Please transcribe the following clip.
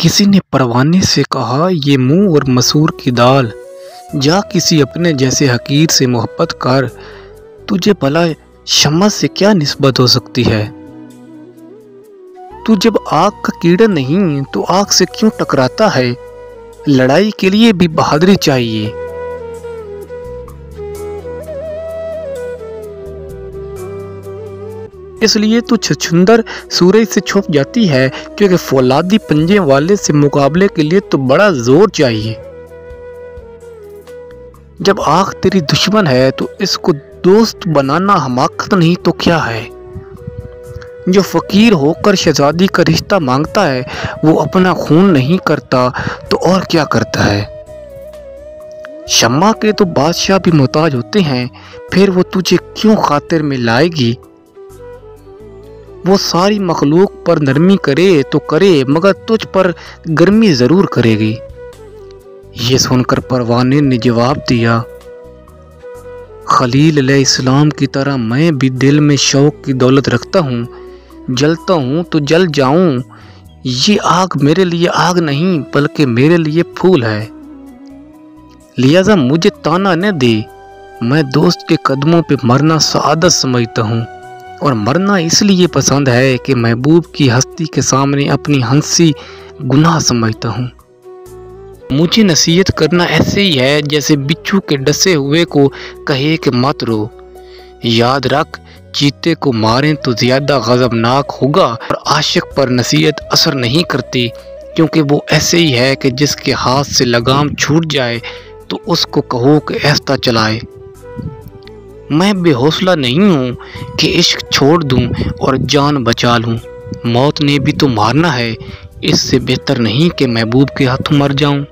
किसी ने परवाने से कहा, ये मुँह और मसूर की दाल। जा किसी अपने जैसे हकीर से मोहब्बत कर। तुझे भला शम्मा से क्या नस्बत हो सकती है? तू जब आग का कीड़ा नहीं तो आग से क्यों टकराता है? लड़ाई के लिए भी बहादुरी चाहिए। इसलिए तो छछुंदर सूरज से छुप जाती है, क्योंकि फौलादी पंजे वाले से मुकाबले के लिए तो बड़ा ज़ोर चाहिए। जब आग तेरी दुश्मन है तो इसको दोस्त बनाना हमाकत नहीं तो क्या है? जो फकीर होकर शहजादी का रिश्ता माँगता है, वो अपना खून नहीं करता तो और क्या करता है? शम्मा के तो बादशाह भी मोहताज होते हैं, फिर वो तुझे क्यों खातिर में लाएगी? वो सारी मखलूक पर नरमी करे तो करे, मगर तुझ पर गर्मी ज़रूर करेगी। ये सुनकर परवाने ने जवाब दिया, खलील इस्लाम की तरह मैं भी दिल में शौक की दौलत रखता हूँ। जलता हूँ तो जल जाऊँ। ये आग मेरे लिए आग नहीं, बल्कि मेरे लिए फूल है। लिहाजा मुझे ताना न दे। मैं दोस्त के कदमों पे मरना सादत समझता हूँ। और मरना इसलिए पसंद है कि महबूब की हस्ती के सामने अपनी हँसी गुनाह समझता हूँ। मुझे नसीहत करना ऐसे ही है जैसे बिच्छू के डसे हुए को कहे कि मत रो। याद रख, चीते को मारें तो ज़्यादा गज़बनाक होगा और आशिक पर नसीहत असर नहीं करती, क्योंकि वो ऐसे ही है कि जिसके हाथ से लगाम छूट जाए तो उसको कहो कि ऐसा चलाए। मैं बेहौसला नहीं हूँ कि इश्क छोड़ दूँ और जान बचा लूँ। मौत ने भी तो मारना है। इससे बेहतर नहीं कि महबूब के हाथों मर जाऊँ।